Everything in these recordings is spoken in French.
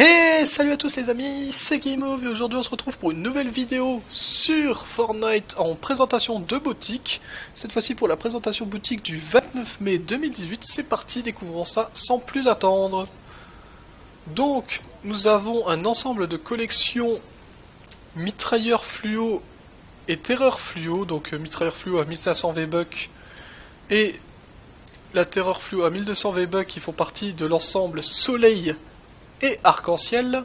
Hey, salut à tous les amis, c'est GameOv et aujourd'hui on se retrouve pour une nouvelle vidéo sur Fortnite en présentation de boutique. Cette fois-ci pour la présentation boutique du 29 mai 2018, c'est parti, découvrons ça sans plus attendre. Donc, nous avons un ensemble de collections mitrailleur fluo et terreur fluo, donc euh, mitrailleur fluo à 1500 V-Bucks et la terreur fluo à 1200 V-Bucks qui font partie de l'ensemble Soleil et arc-en-ciel,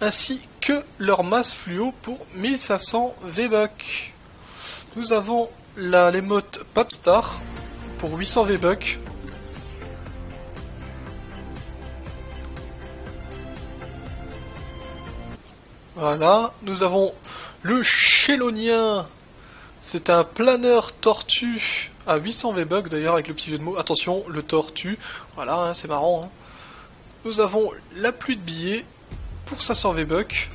ainsi que leur masse fluo pour 1500 V-Bucks. Nous avons l'émote Papstar pour 800 V-Bucks. Voilà, nous avons le Chélonien. C'est un planeur tortue à 800 V-Bucks d'ailleurs avec le petit jeu de mots. Attention, le tortue. Voilà, hein, c'est marrant. Hein. Nous avons la pluie de billets pour 500 V-Bucks.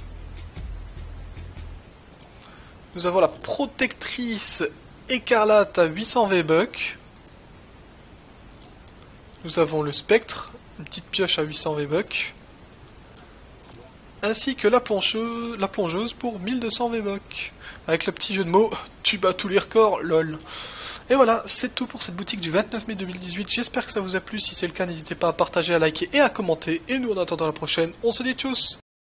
Nous avons la protectrice écarlate à 800 V-Bucks. Nous avons le spectre, une petite pioche à 800 V-Bucks. Ainsi que la plongeuse, la plongeuse pour 1200 V-Bucks. Avec le petit jeu de mots, tu bats tous les records, lol. Et voilà, c'est tout pour cette boutique du 29 mai 2018. J'espère que ça vous a plu. Si c'est le cas, n'hésitez pas à partager, à liker et à commenter. Et nous, en attendant la prochaine, on se dit tchuss